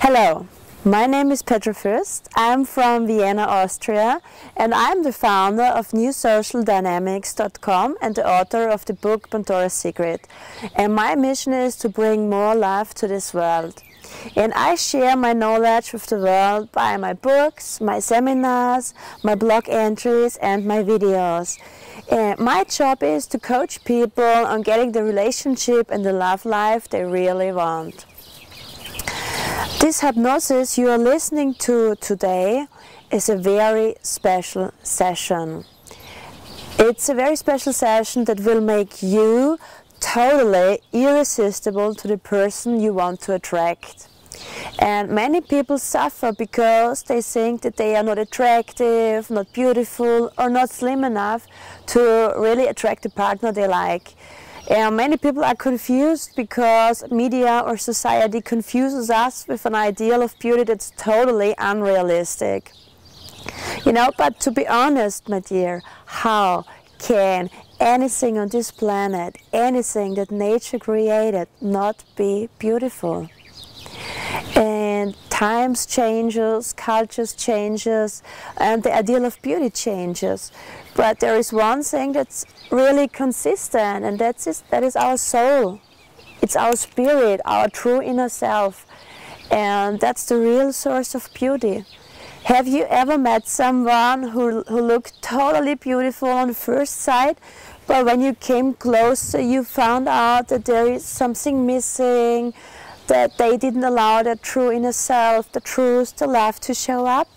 Hello, my name is Petra Fürst. I'm from Vienna, Austria, and I'm the founder of NewSocialDynamics.com and the author of the book Pandora's Secret. And my mission is to bring more love to this world. And I share my knowledge with the world by my books, my seminars, my blog entries, and my videos. And my job is to coach people on getting the relationship and the love life they really want. This hypnosis you are listening to today is a very special session. It's a very special session that will make you totally irresistible to the person you want to attract. And many people suffer because they think that they are not attractive, not beautiful, or not slim enough to really attract the partner they like. And many people are confused because media or society confuses us with an ideal of beauty that's totally unrealistic. You know, but to be honest, my dear, how can anything on this planet, anything that nature created, not be beautiful? and times changes, cultures changes, and the ideal of beauty changes. But there is one thing that's really consistent, and that's that is our soul. It's our spirit, our true inner self, and that's the real source of beauty. Have you ever met someone who, who looked totally beautiful on the first sight, but when you came closer, you found out that there is something missing, that they didn't allow their true inner self, the truth, the love to show up?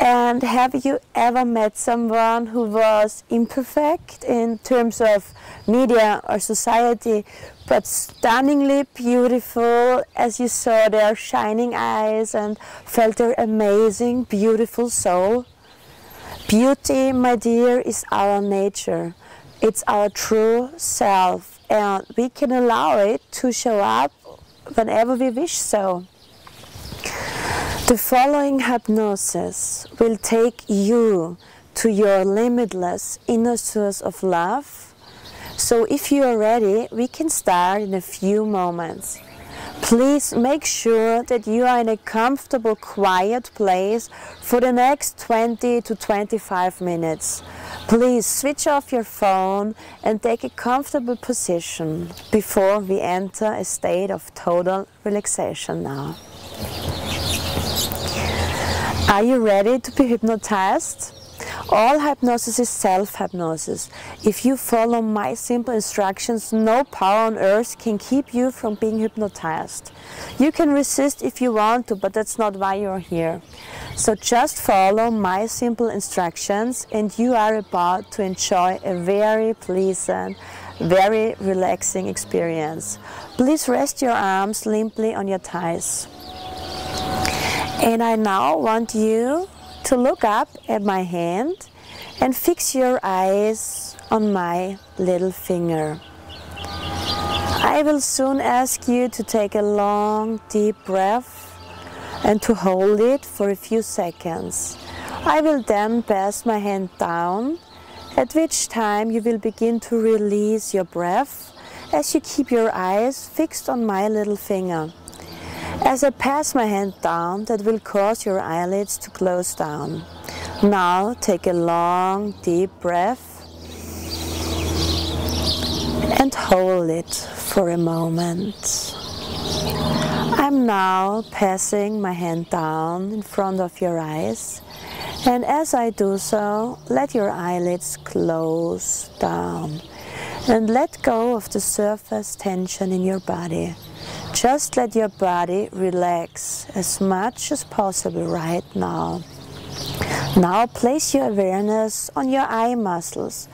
And have you ever met someone who was imperfect in terms of media or society, but stunningly beautiful as you saw their shining eyes and felt their amazing, beautiful soul? Beauty, my dear, is our nature. It's our true self, and we can allow it to show up whenever we wish so. The following hypnosis will take you to your limitless inner source of love. So if you are ready, we can start in a few moments. Please make sure that you are in a comfortable, quiet place for the next 20 to 25 minutes. Please switch off your phone and take a comfortable position before we enter a state of total relaxation now. Are you ready to be hypnotized? All hypnosis is self-hypnosis. If you follow my simple instructions, no power on earth can keep you from being hypnotized. You can resist if you want to, but that's not why you're here. So just follow my simple instructions and you are about to enjoy a very pleasant, very relaxing experience. Please rest your arms limply on your thighs. And I now want you to look up at my hand and fix your eyes on my little finger. I will soon ask you to take a long, deep breath and to hold it for a few seconds. I will then pass my hand down, at which time you will begin to release your breath as you keep your eyes fixed on my little finger. As I pass my hand down, that will cause your eyelids to close down. Now take a long, deep breath and hold it for a moment. I'm now passing my hand down in front of your eyes and as I do so, let your eyelids close down and let go of the surface tension in your body. Just let your body relax as much as possible right now. Now place your awareness on your eye muscles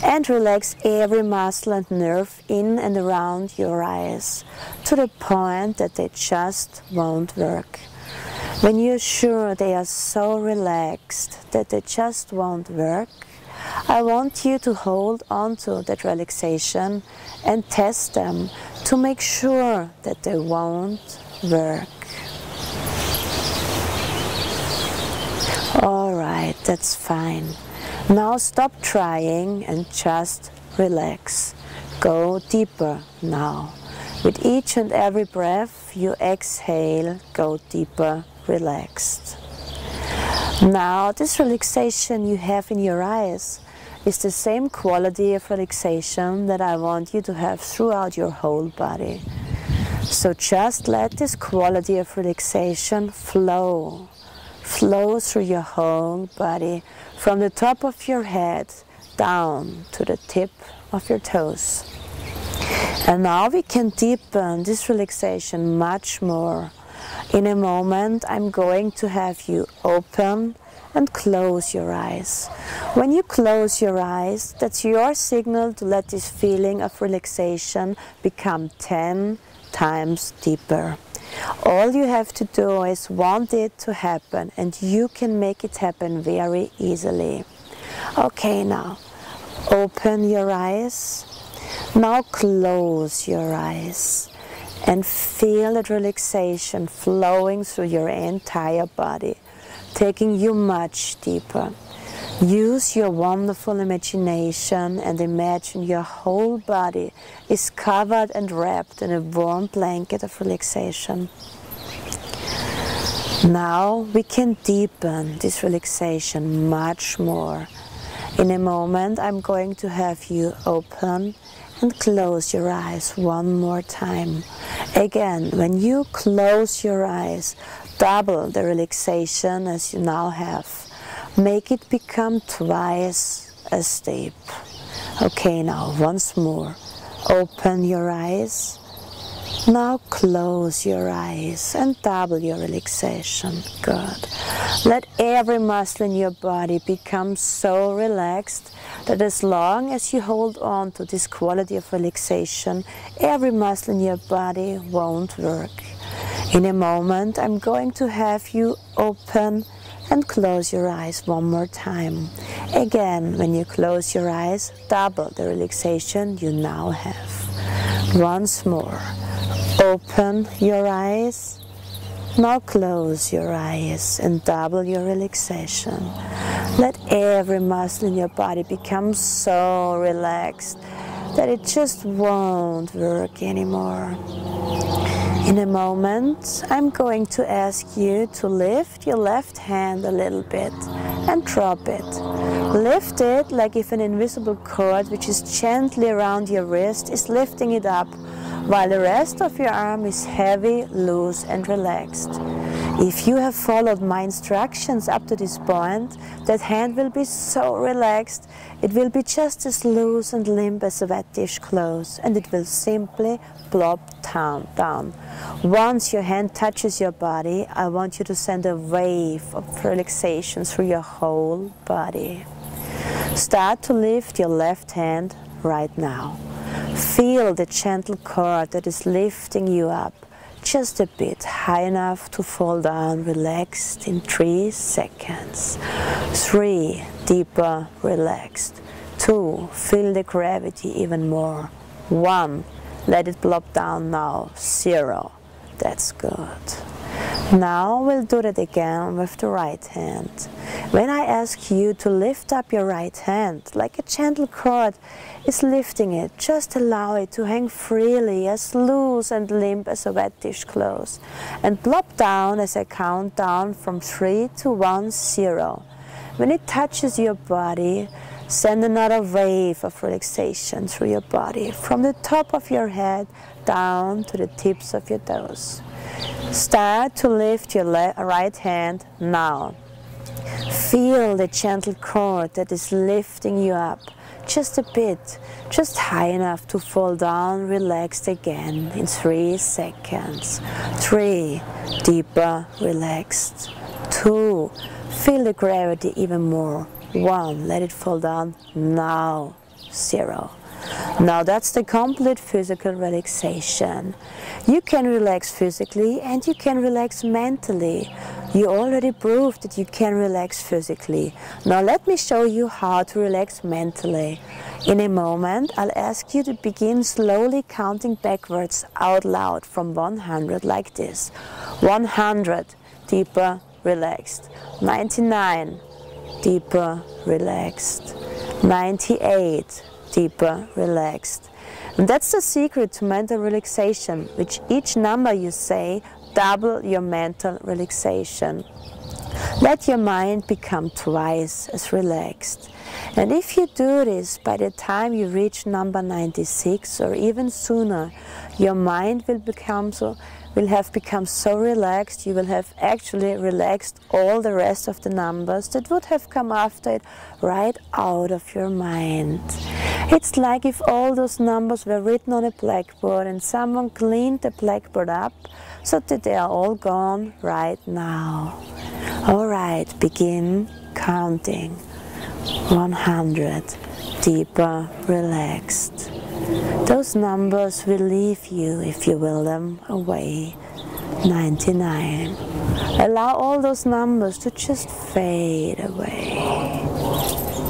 and relax every muscle and nerve in and around your eyes to the point that they just won't work. When you're sure they are so relaxed that they just won't work, I want you to hold on to that relaxation and test them to make sure that they won't work. Alright, that's fine. Now stop trying and just relax. Go deeper now. With each and every breath you exhale, go deeper, relaxed. Now this relaxation you have in your eyes is the same quality of relaxation that I want you to have throughout your whole body. So just let this quality of relaxation flow, flow through your whole body from the top of your head down to the tip of your toes. And now we can deepen this relaxation much more. In a moment I'm going to have you open and close your eyes. When you close your eyes, that's your signal to let this feeling of relaxation become 10 times deeper. All you have to do is want it to happen and you can make it happen very easily. Okay, now open your eyes. Now close your eyes and feel that relaxation flowing through your entire body taking you much deeper. Use your wonderful imagination and imagine your whole body is covered and wrapped in a warm blanket of relaxation. Now we can deepen this relaxation much more. In a moment I'm going to have you open and close your eyes one more time. Again, when you close your eyes, double the relaxation as you now have. Make it become twice as deep. Okay, now once more. Open your eyes. Now close your eyes and double your relaxation. Good. Let every muscle in your body become so relaxed that as long as you hold on to this quality of relaxation, every muscle in your body won't work. In a moment, I'm going to have you open and close your eyes one more time. Again, when you close your eyes, double the relaxation you now have. Once more, open your eyes. Now close your eyes and double your relaxation. Let every muscle in your body become so relaxed that it just won't work anymore. In a moment, I'm going to ask you to lift your left hand a little bit and drop it. Lift it like if an invisible cord which is gently around your wrist is lifting it up while the rest of your arm is heavy, loose and relaxed. If you have followed my instructions up to this point, that hand will be so relaxed, it will be just as loose and limp as a wet dish close, and it will simply plop down, down. Once your hand touches your body, I want you to send a wave of relaxation through your whole body. Start to lift your left hand right now. Feel the gentle cord that is lifting you up just a bit high enough to fall down relaxed in three seconds. Three, deeper, relaxed. Two, feel the gravity even more. One, let it plop down now. Zero, that's good. Now we'll do that again with the right hand. When I ask you to lift up your right hand, like a gentle cord is lifting it, just allow it to hang freely, as loose and limp as a wet dish close, and plop down as I count down from 3 to one zero. When it touches your body, send another wave of relaxation through your body, from the top of your head down to the tips of your toes. Start to lift your right hand now. Feel the gentle cord that is lifting you up just a bit, just high enough to fall down relaxed again in three seconds. Three, deeper, relaxed. Two, feel the gravity even more. One, let it fall down now. Zero. Now that's the complete physical relaxation. You can relax physically and you can relax mentally. You already proved that you can relax physically. Now let me show you how to relax mentally. In a moment, I'll ask you to begin slowly counting backwards out loud from 100 like this. 100, deeper, relaxed. 99, deeper, relaxed. 98, deeper, relaxed. And that's the secret to mental relaxation, which each number you say double your mental relaxation. Let your mind become twice as relaxed. And if you do this by the time you reach number 96 or even sooner, your mind will become so will have become so relaxed you will have actually relaxed all the rest of the numbers that would have come after it right out of your mind. It's like if all those numbers were written on a blackboard and someone cleaned the blackboard up so that they are all gone right now. Alright, begin counting. 100, deeper, relaxed. Those numbers will leave you if you will them away. 99. Allow all those numbers to just fade away.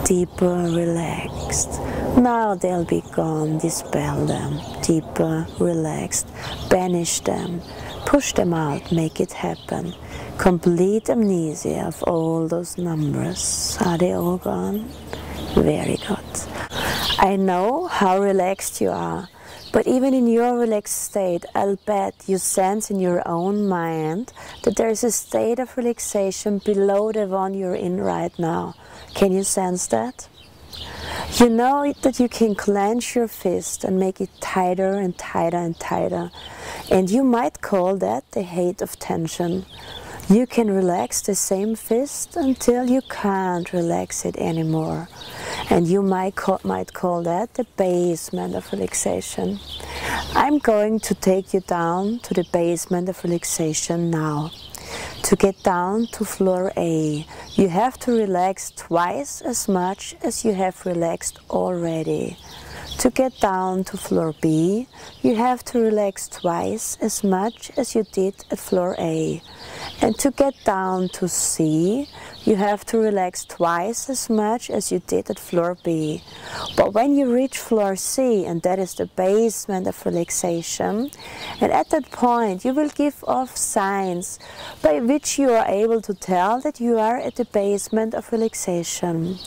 Deeper, relaxed. Now they'll be gone. Dispel them. Deeper, uh, relaxed. Banish them. Push them out. Make it happen. Complete amnesia of all those numbers. Are they all gone? Very good. I know how relaxed you are, but even in your relaxed state, I'll bet you sense in your own mind that there is a state of relaxation below the one you're in right now. Can you sense that? You know that you can clench your fist and make it tighter and tighter and tighter. And you might call that the height of tension. You can relax the same fist until you can't relax it anymore. And you might call, might call that the basement of relaxation. I'm going to take you down to the basement of relaxation now. To get down to floor A, you have to relax twice as much as you have relaxed already. To get down to floor B, you have to relax twice as much as you did at floor A. And to get down to C, you have to relax twice as much as you did at floor B. But when you reach floor C, and that is the basement of relaxation, and at that point you will give off signs by which you are able to tell that you are at the basement of relaxation.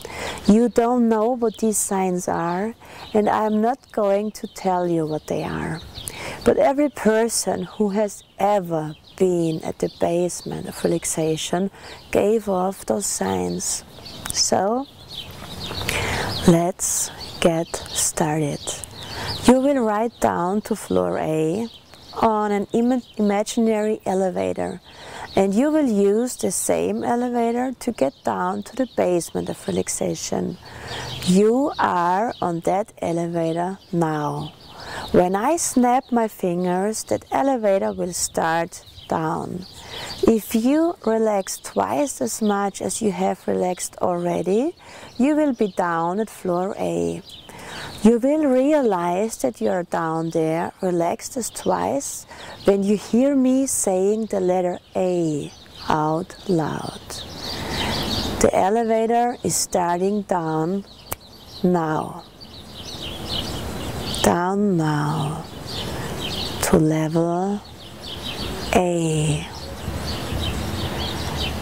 You don't know what these signs are, and I'm not going to tell you what they are. But every person who has ever been at the basement of relaxation gave off those signs. So let's get started. You will ride down to floor A on an Im imaginary elevator and you will use the same elevator to get down to the basement of relaxation. You are on that elevator now. When I snap my fingers, that elevator will start down. If you relax twice as much as you have relaxed already, you will be down at floor A. You will realize that you are down there, relaxed as twice, when you hear me saying the letter A out loud. The elevator is starting down now. Down now to level A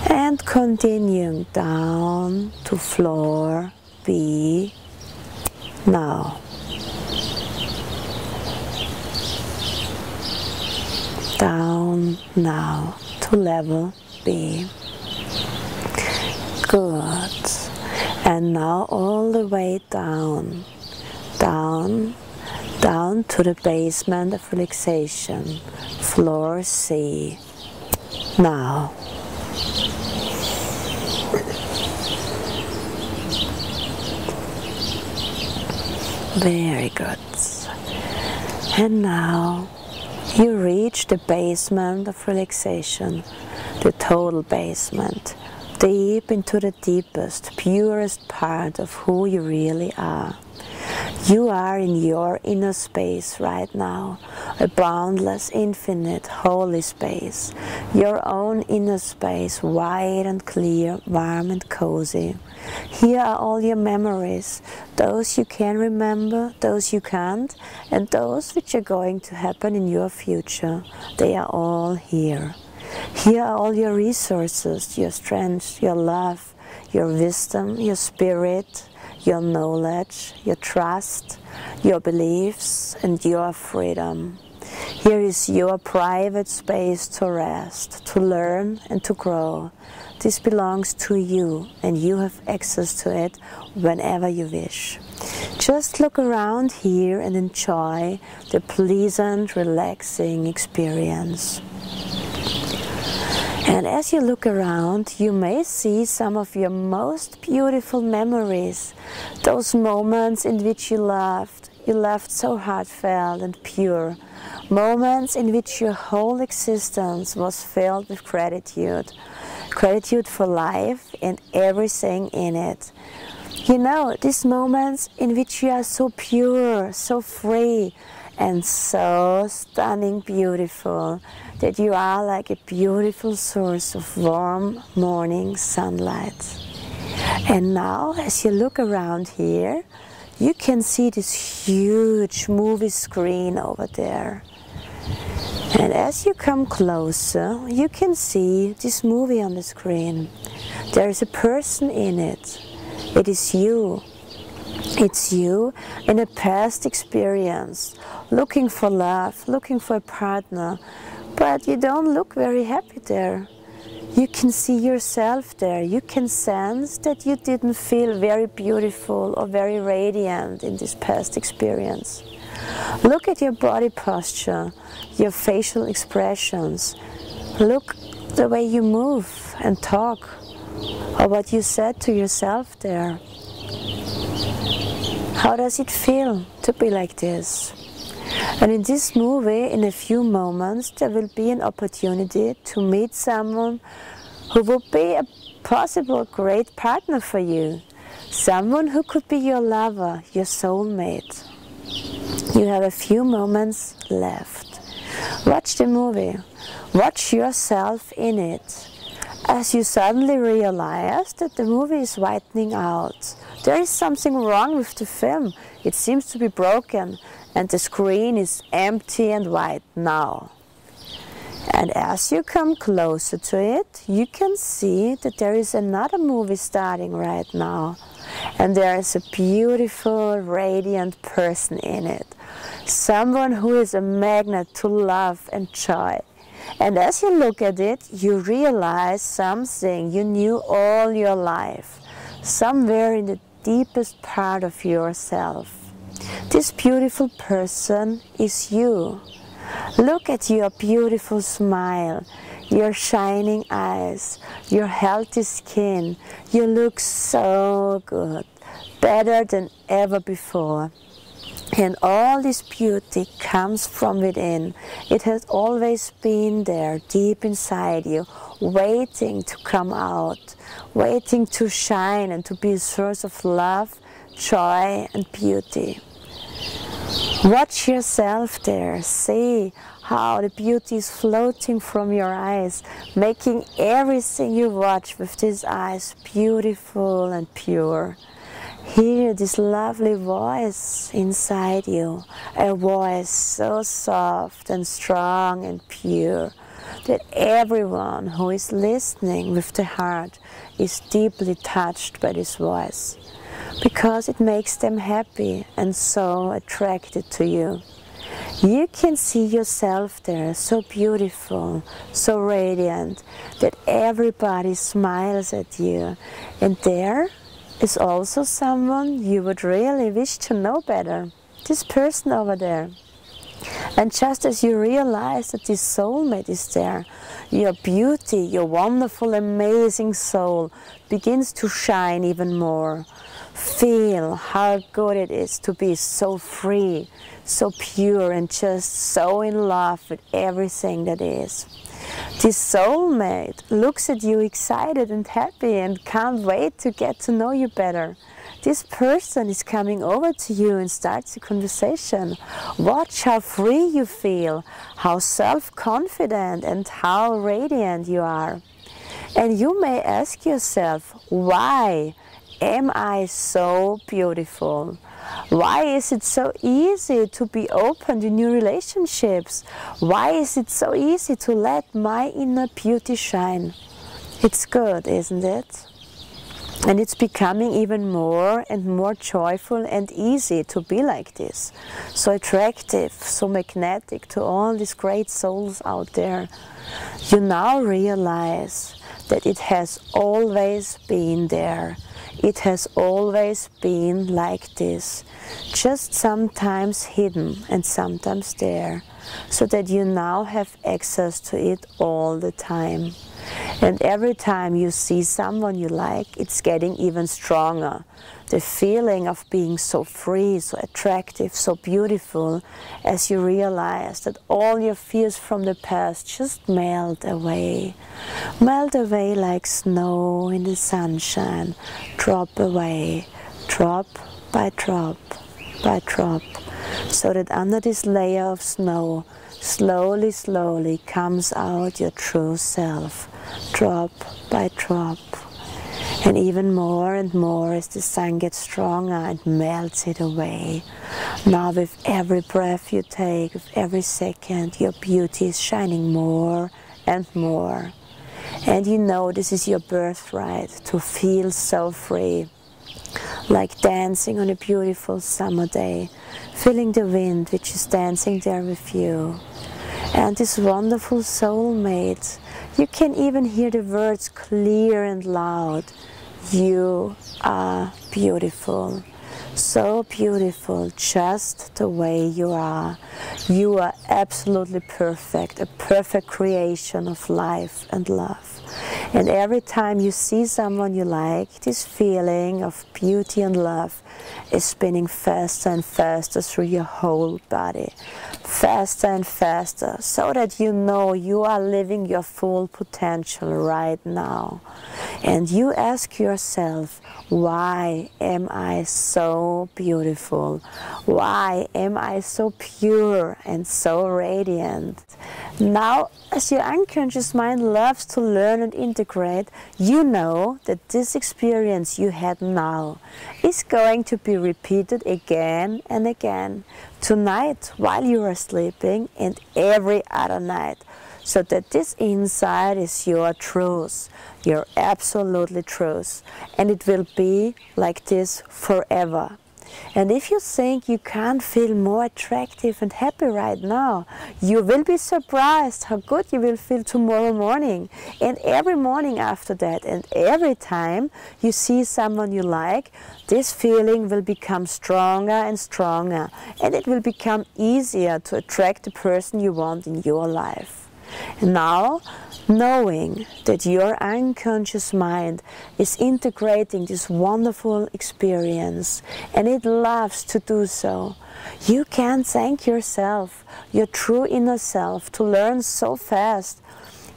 and continuing down to floor B now. Down now to level B. Good. And now all the way down, down, down to the basement of relaxation, floor C. Now. Very good. And now you reach the basement of relaxation, the total basement, deep into the deepest, purest part of who you really are. You are in your inner space right now, a boundless, infinite, holy space, your own inner space, wide and clear, warm and cozy. Here are all your memories, those you can remember, those you can't, and those which are going to happen in your future. They are all here. Here are all your resources, your strength, your love, your wisdom, your spirit, your knowledge, your trust, your beliefs and your freedom. Here is your private space to rest, to learn and to grow. This belongs to you and you have access to it whenever you wish. Just look around here and enjoy the pleasant, relaxing experience. And as you look around, you may see some of your most beautiful memories, those moments in which you laughed, you laughed so heartfelt and pure, moments in which your whole existence was filled with gratitude, gratitude for life and everything in it. You know, these moments in which you are so pure, so free, and so stunning beautiful that you are like a beautiful source of warm morning sunlight. And now, as you look around here, you can see this huge movie screen over there. And as you come closer, you can see this movie on the screen. There is a person in it. It is you. It's you in a past experience, looking for love, looking for a partner, but you don't look very happy there. You can see yourself there. You can sense that you didn't feel very beautiful or very radiant in this past experience. Look at your body posture, your facial expressions. Look the way you move and talk or what you said to yourself there. How does it feel to be like this? And in this movie, in a few moments, there will be an opportunity to meet someone who will be a possible great partner for you. Someone who could be your lover, your soulmate. You have a few moments left. Watch the movie. Watch yourself in it as you suddenly realize that the movie is whitening out. There is something wrong with the film. It seems to be broken and the screen is empty and white now. And as you come closer to it, you can see that there is another movie starting right now. And there is a beautiful, radiant person in it. Someone who is a magnet to love and joy. And as you look at it, you realize something you knew all your life, somewhere in the deepest part of yourself. This beautiful person is you. Look at your beautiful smile, your shining eyes, your healthy skin. You look so good, better than ever before. And all this beauty comes from within. It has always been there, deep inside you, waiting to come out, waiting to shine and to be a source of love, joy, and beauty. Watch yourself there. See how the beauty is floating from your eyes, making everything you watch with these eyes beautiful and pure. Hear this lovely voice inside you, a voice so soft and strong and pure that everyone who is listening with the heart is deeply touched by this voice because it makes them happy and so attracted to you. You can see yourself there, so beautiful, so radiant, that everybody smiles at you. And there is also someone you would really wish to know better. This person over there. And just as you realize that this soulmate is there, your beauty, your wonderful, amazing soul begins to shine even more. Feel how good it is to be so free, so pure, and just so in love with everything that is. This soulmate looks at you excited and happy and can't wait to get to know you better. This person is coming over to you and starts a conversation. Watch how free you feel, how self-confident and how radiant you are. And you may ask yourself, why am I so beautiful? Why is it so easy to be open to new relationships? Why is it so easy to let my inner beauty shine? It's good, isn't it? And it's becoming even more and more joyful and easy to be like this. So attractive, so magnetic to all these great souls out there. You now realize that it has always been there. It has always been like this, just sometimes hidden and sometimes there, so that you now have access to it all the time. And every time you see someone you like, it's getting even stronger. The feeling of being so free, so attractive, so beautiful, as you realize that all your fears from the past just melt away. Melt away like snow in the sunshine. Drop away, drop by drop by drop. So that under this layer of snow, slowly, slowly comes out your true self drop by drop. And even more and more as the sun gets stronger and melts it away. Now with every breath you take, with every second, your beauty is shining more and more. And you know this is your birthright to feel so free. Like dancing on a beautiful summer day, feeling the wind which is dancing there with you. And this wonderful soulmate you can even hear the words clear and loud. You are beautiful. So beautiful, just the way you are. You are absolutely perfect, a perfect creation of life and love. And every time you see someone you like, this feeling of beauty and love is spinning faster and faster through your whole body faster and faster so that you know you are living your full potential right now. And you ask yourself, why am I so beautiful? Why am I so pure and so radiant? Now, as your unconscious mind loves to learn and integrate, you know that this experience you had now is going to be repeated again and again tonight while you are sleeping and every other night so that this inside is your truth, your absolutely truth, and it will be like this forever. And if you think you can't feel more attractive and happy right now, you will be surprised how good you will feel tomorrow morning and every morning after that. And every time you see someone you like, this feeling will become stronger and stronger and it will become easier to attract the person you want in your life. And now knowing that your unconscious mind is integrating this wonderful experience and it loves to do so. You can thank yourself, your true inner self, to learn so fast.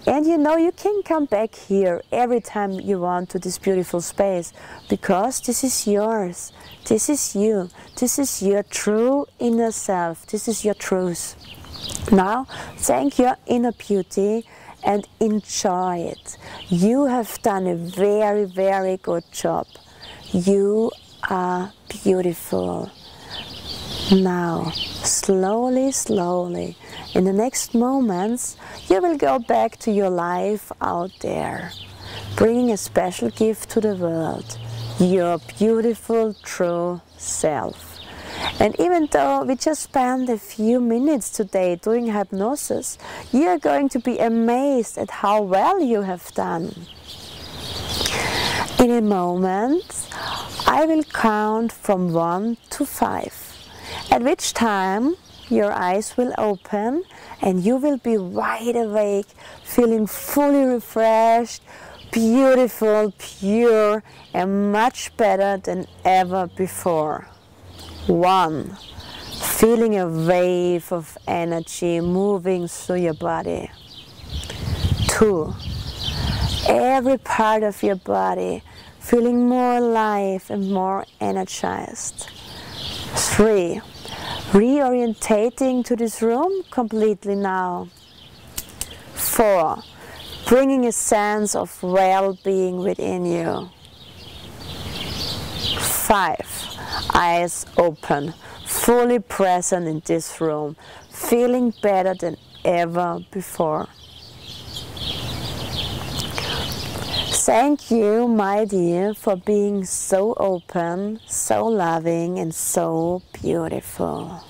And you know, you can come back here every time you want to this beautiful space because this is yours. This is you. This is your true inner self. This is your truth. Now, thank your inner beauty and enjoy it. You have done a very, very good job. You are beautiful. Now, slowly, slowly, in the next moments, you will go back to your life out there, bringing a special gift to the world, your beautiful true self. And even though we just spent a few minutes today doing hypnosis, you are going to be amazed at how well you have done. In a moment, I will count from 1 to 5, at which time your eyes will open and you will be wide awake, feeling fully refreshed, beautiful, pure, and much better than ever before. One, feeling a wave of energy moving through your body. Two, every part of your body feeling more alive and more energized. Three, reorientating to this room completely now. Four, bringing a sense of well-being within you. Five, eyes open, fully present in this room, feeling better than ever before. Thank you, my dear, for being so open, so loving, and so beautiful.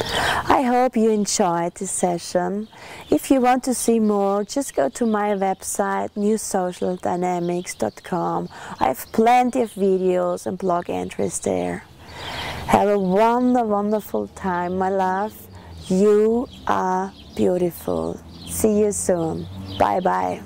I hope you enjoyed this session. If you want to see more, just go to my website newsocialdynamics.com. I have plenty of videos and blog entries there. Have a wonder, wonderful time, my love. You are beautiful. See you soon. Bye bye.